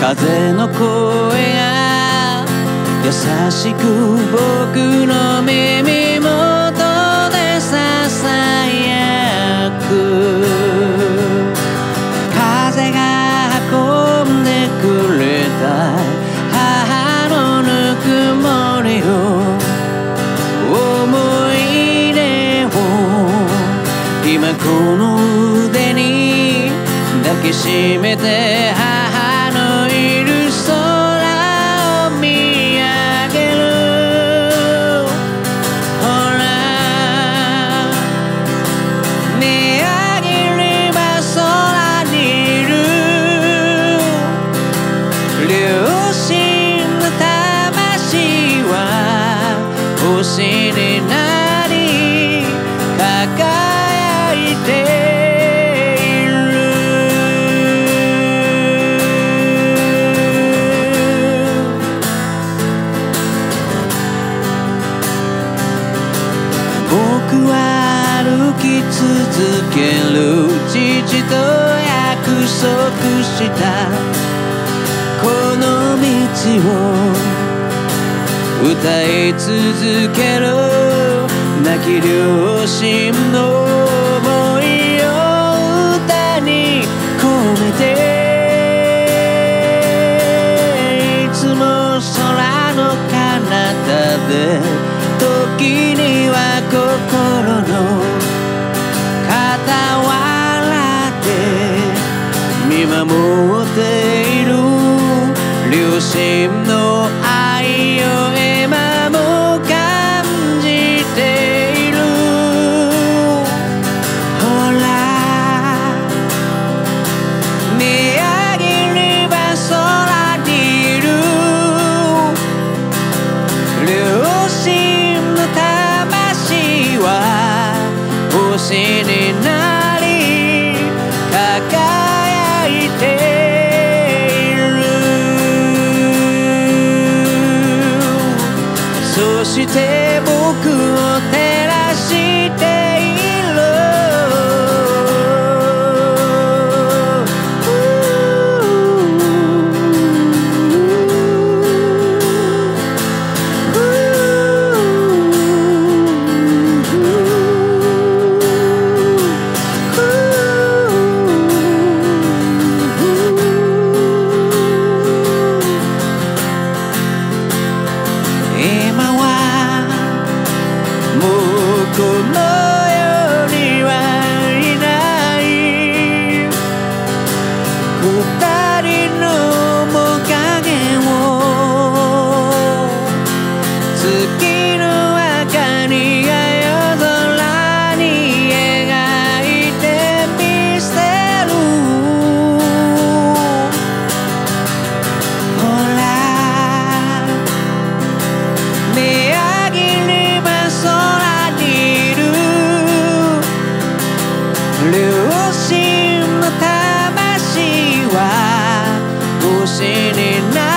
風の声が優しく僕の耳きしめてき続ける父と約束した。この道を歌い続ける泣き両親の思いを歌に込めて。両親の愛を今も感じている。ほら。見上げれば空にいる。両親の魂は星になりそして僕を照この世にはいない。二人両親の魂は星にな